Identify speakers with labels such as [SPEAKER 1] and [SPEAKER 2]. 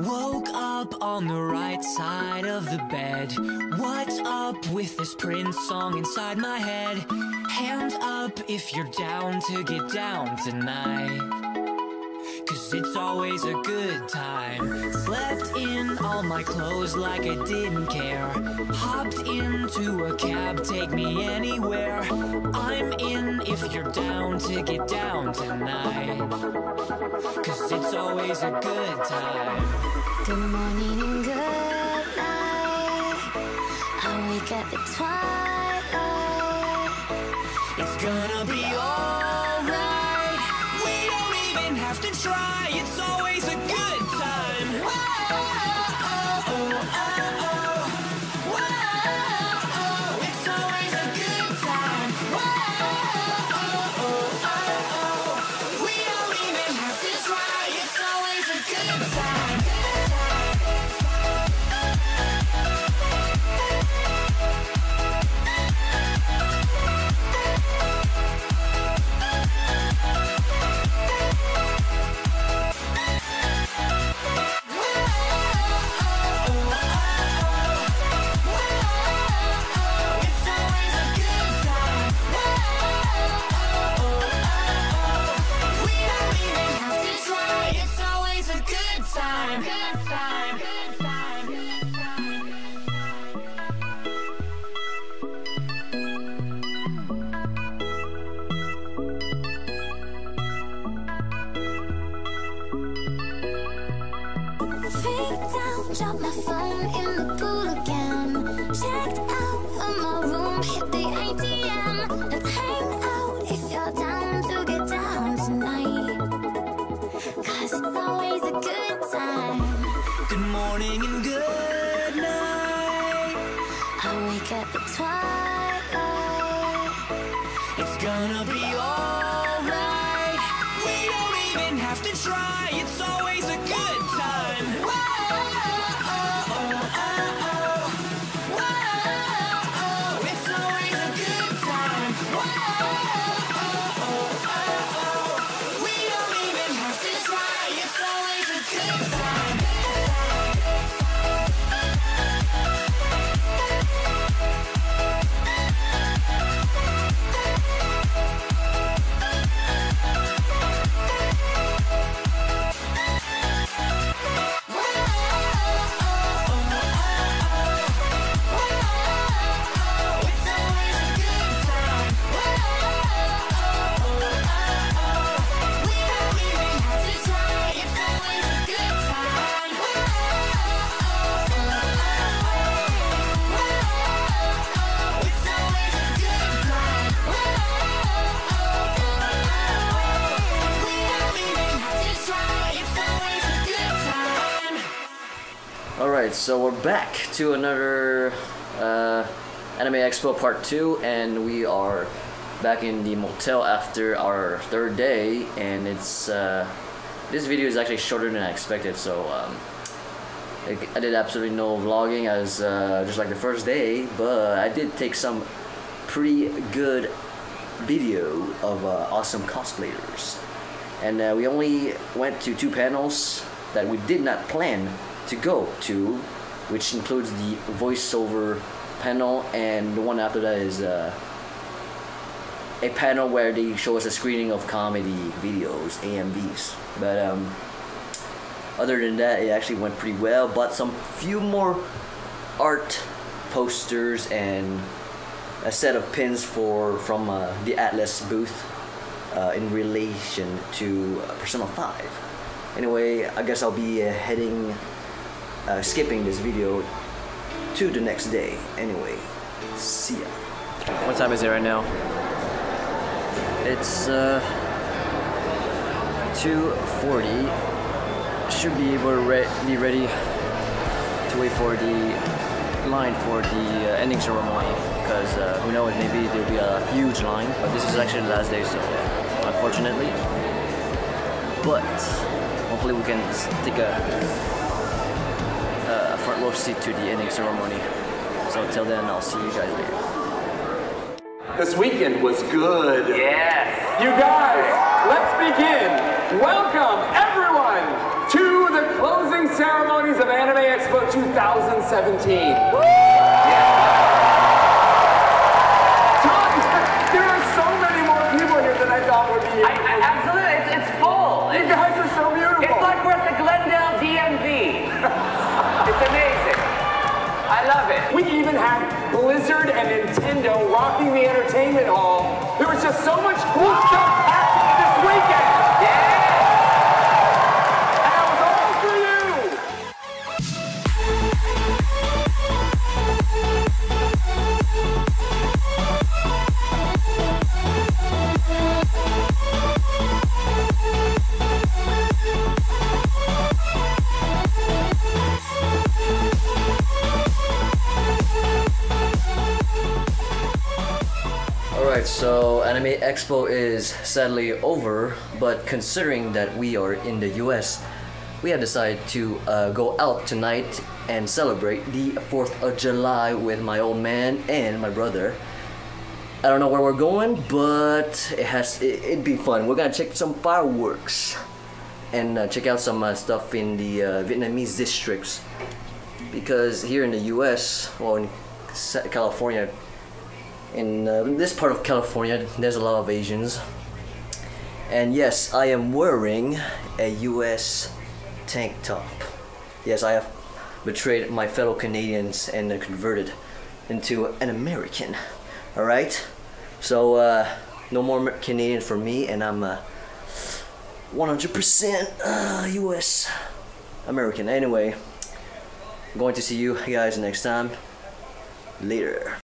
[SPEAKER 1] Woke up on the right side of the bed. What's up with this Prince song inside my head? Hands up if you're down to get down tonight. Cause it's always a good time. Slept in all my clothes like I didn't care. Hopped into a cab, take me anywhere. I'm in if you're down to get down tonight. Cause it's always a good time.
[SPEAKER 2] Good morning and good night. I wake up at the twilight.
[SPEAKER 1] It's gonna be alright. Even
[SPEAKER 2] down, my phone in the pool again. Checked out of my room, hit the ATM. Let's hang out if you're down to get down tonight. Cause it's always a good time.
[SPEAKER 1] Good morning and good night.
[SPEAKER 2] I wake at the twilight.
[SPEAKER 1] It's gonna be alright. We don't even have to try. It's always a
[SPEAKER 3] Alright, so we're back to another uh, Anime Expo Part 2, and we are back in the motel after our third day, and it's uh, this video is actually shorter than I expected, so um, I, I did absolutely no vlogging as uh, just like the first day, but I did take some pretty good video of uh, awesome cosplayers. And uh, we only went to two panels that we did not plan to go to, which includes the voiceover panel, and the one after that is uh, a panel where they show us a screening of comedy videos, AMVs. But um, other than that, it actually went pretty well. But some few more art posters and a set of pins for from uh, the Atlus booth uh, in relation to uh, Persona 5. Anyway, I guess I'll be uh, heading, uh, skipping this video to the next day. Anyway, see ya. What time is it right now? It's uh, 2:40. Should be able to re- be ready to wait for the line for the uh, ending ceremony because uh, who knows maybe there'll be a huge line but this is actually the last day so unfortunately but hopefully we can s- take a, a front row seat to the ending ceremony so till then I'll see you guys later
[SPEAKER 4] This weekend was good.
[SPEAKER 5] Yes.
[SPEAKER 4] You guys, let's begin. Welcome everyone to the closing
[SPEAKER 5] ceremonies
[SPEAKER 4] of Anime Expo 2017. John, Nintendo rocking the entertainment hall. There was just so much cool stuff
[SPEAKER 3] so Anime Expo is sadly over, but considering that we are in the US, we have decided to uh, go out tonight and celebrate the 4th of July with my old man and my brother. I don't know where we're going, but it has it, it'd be fun. We're gonna check some fireworks and uh, check out some uh, stuff in the uh, Vietnamese districts because here in the US, well in California, in uh, this part of California, there's a lot of Asians. And yes, I am wearing a US tank top. Yes, I have betrayed my fellow Canadians and uh, converted into an American. Alright? So, uh, no more Canadian for me, and I'm uh, 100% uh, US American. Anyway, I'm going to see you guys next time. Later.